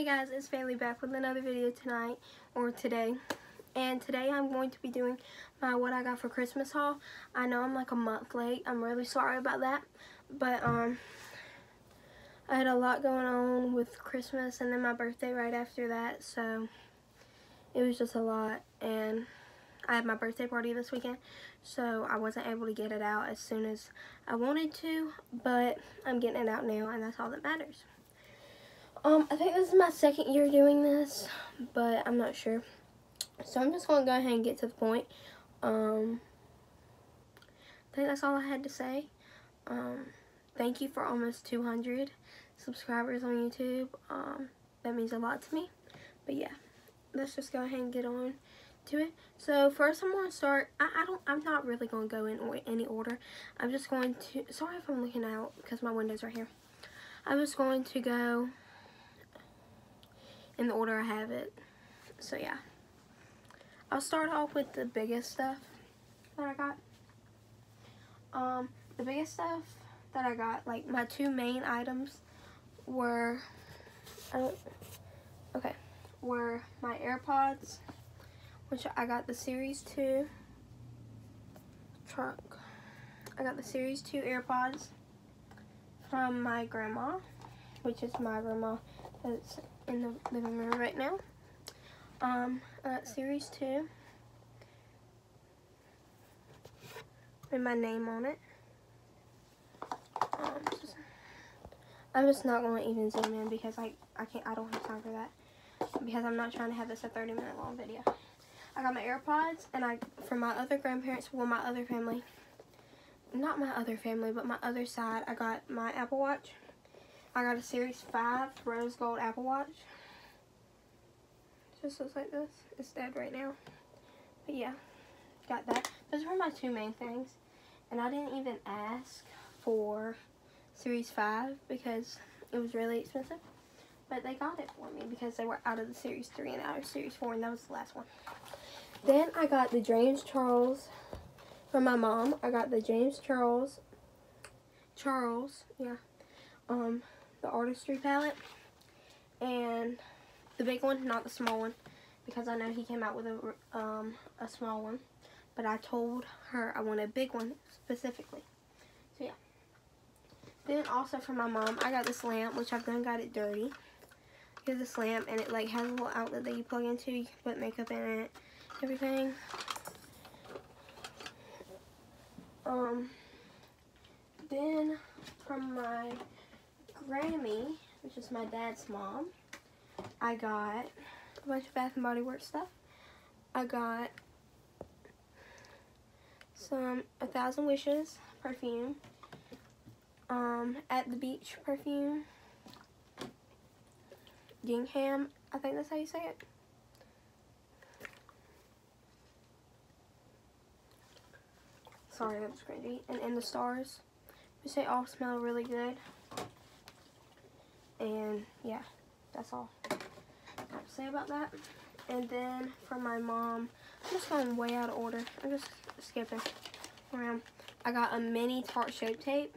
Hey guys, it's Bailey back with another video tonight, or today. And today I'm going to be doing my what I got for Christmas haul. I know I'm like a month late. I'm really sorry about that. But, um, I had a lot going on with Christmas and then my birthday right after that. So, it was just a lot. And I had my birthday party this weekend. So, I wasn't able to get it out as soon as I wanted to. But, I'm getting it out now and that's all that matters. Um, I think this is my second year doing this, but I'm not sure. So I'm just going to go ahead and get to the point. Um, I think that's all I had to say. Um, thank you for almost 200 subscribers on YouTube. Um, that means a lot to me. But yeah, let's just go ahead and get on to it. So first I'm going to start, I, I don't, I'm not really going to go in or, any order. I'm just going to, sorry if I'm looking out because my window's right here. I'm just going to go in the order I have it. So yeah. I'll start off with the biggest stuff that I got. Um, the biggest stuff that I got, like my two main items were, okay, were my AirPods, which I got the Series 2 trunk. I got the Series 2 AirPods from my grandma, which is my grandma that's in the living room right now. Um, uh, series 2. With my name on it. Um, I'm just not going to even zoom in because I, I can't, I don't have time for that. Because I'm not trying to have this a 30 minute long video. I got my AirPods and I, from my other grandparents, well my other family, not my other family, but my other side, I got my Apple Watch I got a Series 5 rose gold Apple Watch. Just looks like this. It's dead right now. But yeah, got that. Those were my two main things. And I didn't even ask for Series 5 because it was really expensive. But they got it for me because they were out of the Series 3 and out of Series 4 and that was the last one. Then I got the James Charles from my mom. I got the James Charles, Charles, yeah, um, the artistry palette. And the big one not the small one because I know he came out with a, um, a small one. But I told her I want a big one specifically. So yeah. Then also for my mom I got this lamp which I've done got it dirty. Here's this lamp and it like has a little outlet that you plug into. You can put makeup in it everything. Um then from my Grammy, which is my dad's mom, I got a bunch of Bath and Body Works stuff. I got some A Thousand Wishes perfume, um, At the Beach perfume, Gingham, I think that's how you say it. Sorry, that was cringy. And In the Stars, which they all smell really good. And yeah, that's all I have to say about that. And then for my mom, I'm just going way out of order. I'm just skipping around. I got a mini Tarte Shape Tape.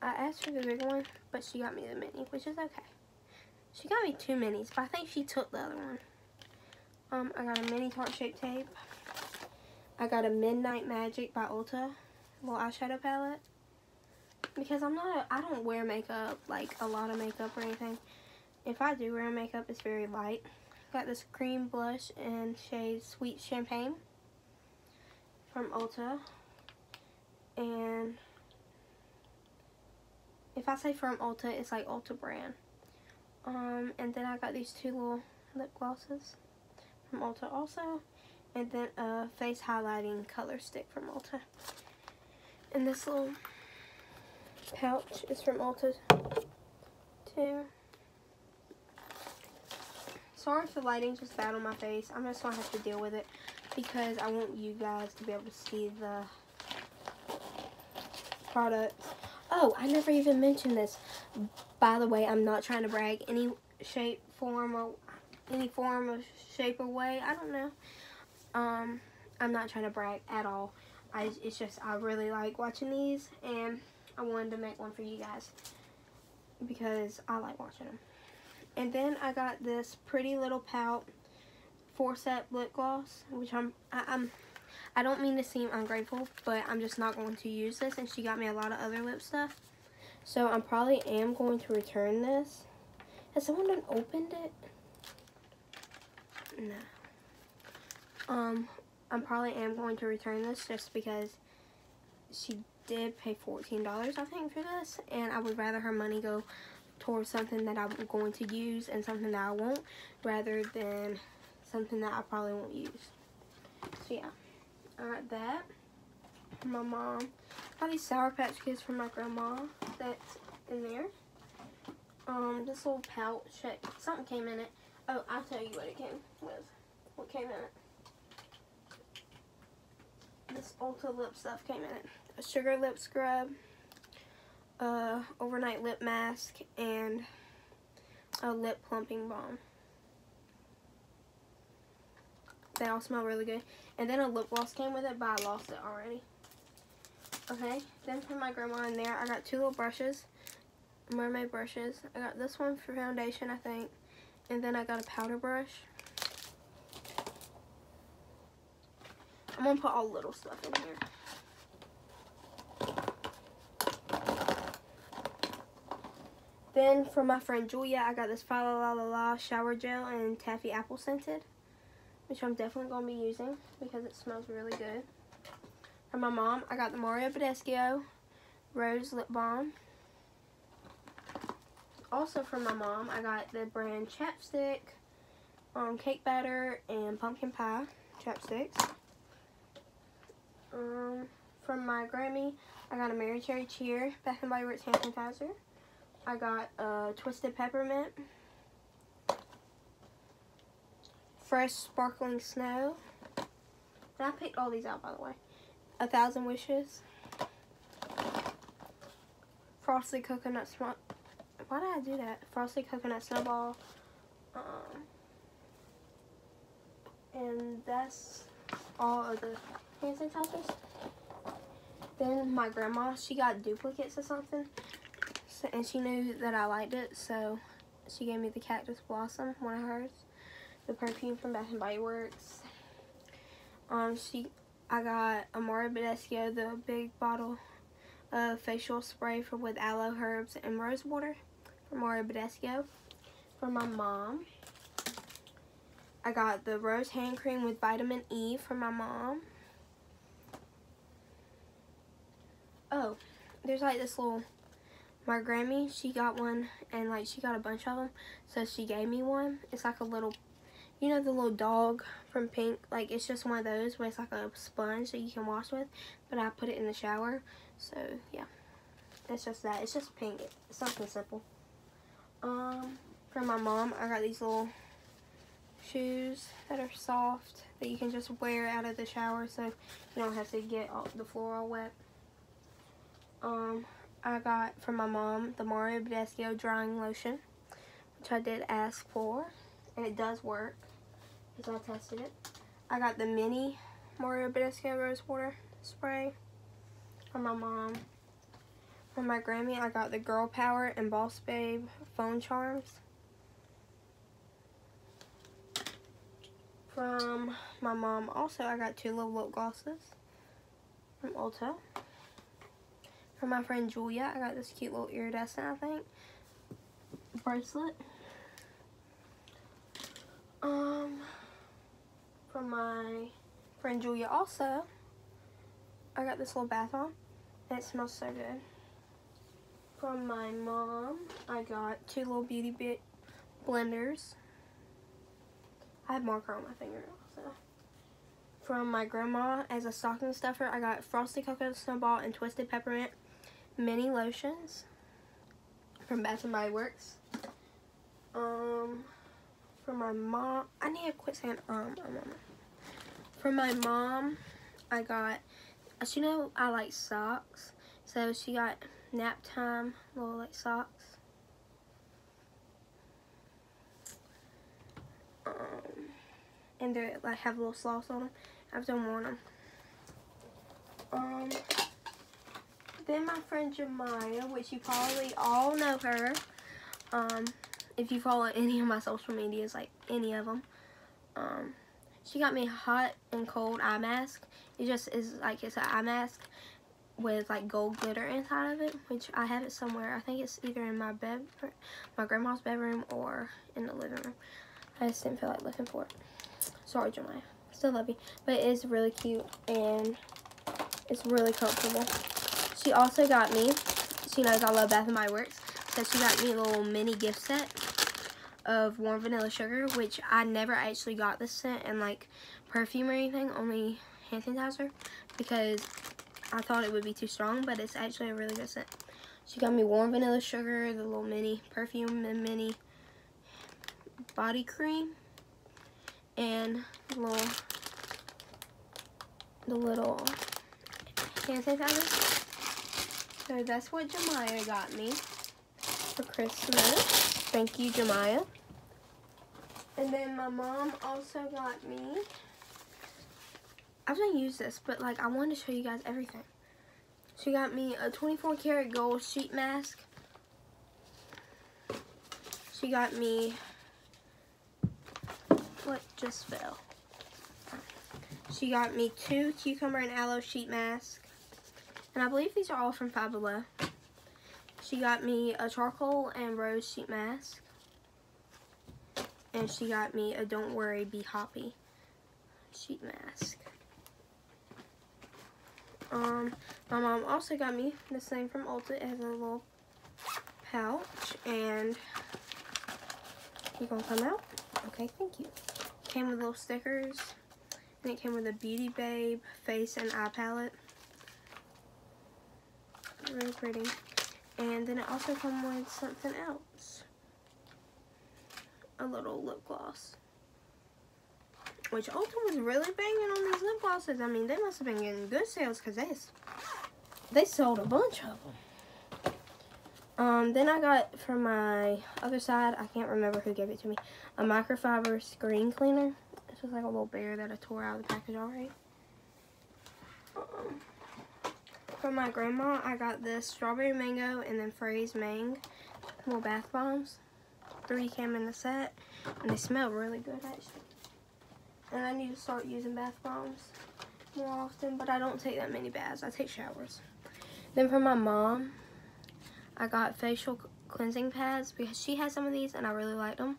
I asked for the big one, but she got me the mini, which is okay. She got me two minis, but I think she took the other one. Um, I got a mini Tarte Shape Tape. I got a Midnight Magic by Ulta little eyeshadow palette because I'm not, I don't wear makeup, like a lot of makeup or anything. If I do wear makeup, it's very light. Got this cream blush in shade Sweet Champagne from Ulta. And if I say from Ulta, it's like Ulta brand. Um, and then I got these two little lip glosses from Ulta also. And then a face highlighting color stick from Ulta. And this little pouch is from Ulta too. Sorry if the lighting's just bad on my face. I'm just gonna have to deal with it because I want you guys to be able to see the products. Oh, I never even mentioned this. By the way, I'm not trying to brag any shape, form, or any form of shape or way. I don't know. Um, I'm not trying to brag at all. I, it's just, I really like watching these, and I wanted to make one for you guys because I like watching them. And then I got this pretty little pout four set lip gloss, which I'm I, I'm I don't mean to seem ungrateful, but I'm just not going to use this. And she got me a lot of other lip stuff. So I probably am going to return this. Has someone done opened it? No. Um, I probably am going to return this just because she did pay $14, I think, for this. And I would rather her money go towards something that I'm going to use and something that I won't rather than something that I probably won't use. So yeah, I got that. My mom got these Sour Patch Kids from my grandma that's in there. Um, this little pouch, check something came in it. Oh, I'll tell you what it came with. What came in it. This Ulta lip stuff came in it. A sugar lip scrub, a overnight lip mask, and a lip plumping balm. They all smell really good. And then a lip gloss came with it, but I lost it already. Okay, then for my grandma in there, I got two little brushes, mermaid brushes. I got this one for foundation, I think. And then I got a powder brush. I'm gonna put all little stuff in here. Then for my friend Julia, I got this Fa La La La La shower gel and taffy apple scented which I'm definitely to be using because it smells really good. For my mom, I got the Mario Badescu Rose Lip Balm. Also from my mom, I got the brand Chapstick, um, Cake Batter, and Pumpkin Pie chapsticks. Um, from my Grammy, I got a Mary Cherry Cheer Bath Body Works hand sanitizer. I got a Twisted Peppermint fresh sparkling snow. And I picked all these out, by the way. A Thousand Wishes. Frosted Coconut Smart. Why did I do that? Frosted Coconut Snowball. Um, and that's all of the hand sanitizers. Then my grandma, she got duplicates of something. So, and she knew that I liked it, so she gave me the Cactus Blossom, one of hers the perfume from Bath and Body Works. Um, she, I got a Mario Badescu, the big bottle of facial spray for with aloe herbs and rose water from Mario Badescu. For my mom, I got the rose hand cream with vitamin E for my mom. Oh, there's like this little, my Grammy, she got one and like she got a bunch of them. So she gave me one. It's like a little you know the little dog from Pink? Like, it's just one of those where it's like a sponge that you can wash with. But I put it in the shower. So, yeah. It's just that. It's just pink. It's something simple. Um, for my mom, I got these little shoes that are soft that you can just wear out of the shower so you don't have to get all, the floor all wet. Um, I got from my mom the Mario Badescu drying lotion, which I did ask for, and it does work because I tested it. I got the mini Mario Badescu Rose Water Spray from my mom. From my Grammy, I got the Girl Power and Boss Babe Phone Charms. From my mom, also, I got two little lip glosses from Ulta. From my friend Julia, I got this cute little iridescent, I think, bracelet. Um, from my friend Julia also. I got this little bath bomb and it smells so good. From my mom, I got two little beauty bit blenders. I have marker on my finger also. From my grandma, as a stocking stuffer, I got Frosted Coconut Snowball and Twisted Peppermint mini lotions from Bath and Body Works. Um, from my mom, I need to quit saying um, um. For my mom, I got, as you know, I like socks. So she got nap time little like socks. Um, and they like have little sloths on them. I've done worn them. Um, then my friend Jemiah, which you probably all know her. Um, if you follow any of my social medias, like any of them. Um, she got me hot and cold eye mask. It just is like it's an eye mask with like gold glitter inside of it, which I have it somewhere. I think it's either in my bed, my grandma's bedroom, or in the living room. I just didn't feel like looking for it. Sorry, Jemiah. Still love you. But it is really cute and it's really comfortable. She also got me, she knows I love Bath & Body Works, so she got me a little mini gift set of warm vanilla sugar, which I never actually got this scent in like perfume or anything, only hand sanitizer, because I thought it would be too strong, but it's actually a really good scent. She got me warm vanilla sugar, the little mini perfume and mini body cream, and the little, the little hand sanitizer. So that's what Jemiah got me for Christmas. Thank you, Jemiah. And then my mom also got me, I was to use this, but like I wanted to show you guys everything. She got me a 24 karat gold sheet mask. She got me, what just fell? She got me two cucumber and aloe sheet masks. And I believe these are all from Five Below. She got me a charcoal and rose sheet mask and she got me a Don't Worry Be Happy sheet mask. Um, my mom also got me the same from Ulta. It has a little pouch and you gonna come out? Okay, thank you. Came with little stickers and it came with a Beauty Babe face and eye palette. Really pretty. And then it also comes with something else a little lip gloss. Which Ulta was really banging on these lip glosses. I mean, they must have been getting good sales because they, they sold a bunch of them. Um, then I got from my other side, I can't remember who gave it to me, a microfiber screen cleaner. This was like a little bear that I tore out of the package already. Um, from my grandma, I got this strawberry mango and then phrase mang little bath bombs three came in the set and they smell really good actually. And I need to start using bath bombs more often, but I don't take that many baths. I take showers. Then for my mom, I got facial cleansing pads because she has some of these and I really like them.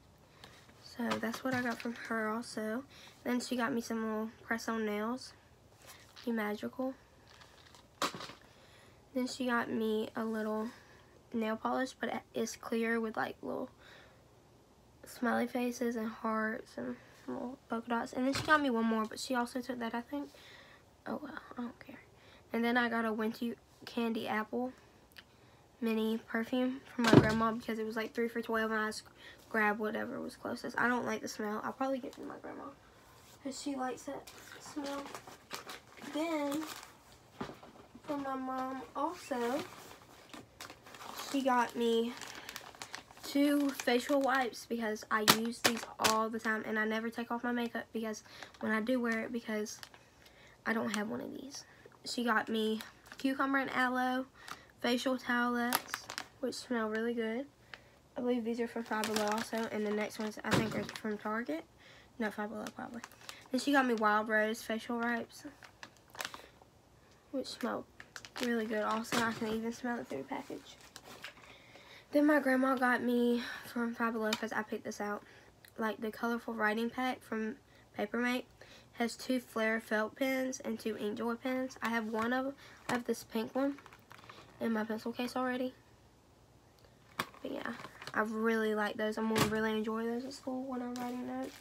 So that's what I got from her also. Then she got me some little press-on nails. Be magical. Then she got me a little nail polish, but it's clear with like little smiley faces and hearts and little polka dots. And then she got me one more, but she also took that, I think. Oh, well, I don't care. And then I got a Winter Candy Apple mini perfume from my grandma because it was like 3 for 12 and I just grabbed whatever was closest. I don't like the smell. I'll probably get it from my grandma because she likes that smell. Then, from my mom also, she got me two facial wipes because I use these all the time and I never take off my makeup because when I do wear it because I don't have one of these. She got me cucumber and aloe facial towelettes which smell really good. I believe these are from Five Below also and the next ones I think are from Target. No, Five Below probably. Then she got me Wild Rose facial wipes which smell really good also. I can even smell it through the package. Then my grandma got me from Below because I picked this out. Like the colorful writing pack from Papermate has two Flair felt pens and two Inkjoy pens. I have one of I have this pink one in my pencil case already. But yeah, I really like those. I'm gonna really enjoy those at school when I'm writing notes.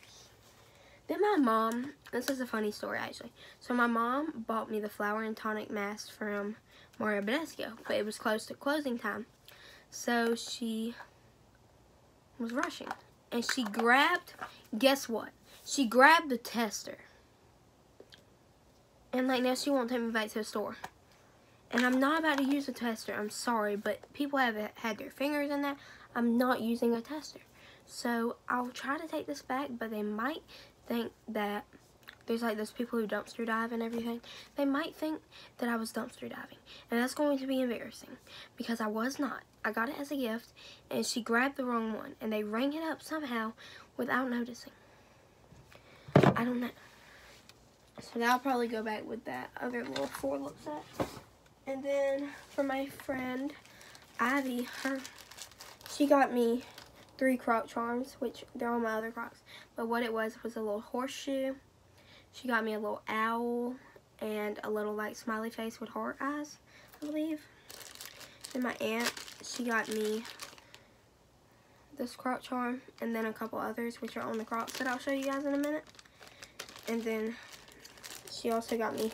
Then my mom, this is a funny story actually. So my mom bought me the flower and tonic mask from Mario Badescu, but it was close to closing time. So she was rushing. And she grabbed, guess what? She grabbed the tester. And like now she won't take me back to the store. And I'm not about to use a tester. I'm sorry, but people have had their fingers in that. I'm not using a tester. So I'll try to take this back, but they might think that there's like those people who dumpster dive and everything. They might think that I was dumpster diving. And that's going to be embarrassing because I was not. I got it as a gift, and she grabbed the wrong one, and they rang it up somehow without noticing. I don't know. So now I'll probably go back with that other little four look set. And then for my friend Ivy, her she got me three croc charms, which they're all my other crocs. But what it was was a little horseshoe. She got me a little owl and a little like smiley face with heart eyes, I believe. And my aunt, she got me this croc charm and then a couple others which are on the crocs that I'll show you guys in a minute. And then she also got me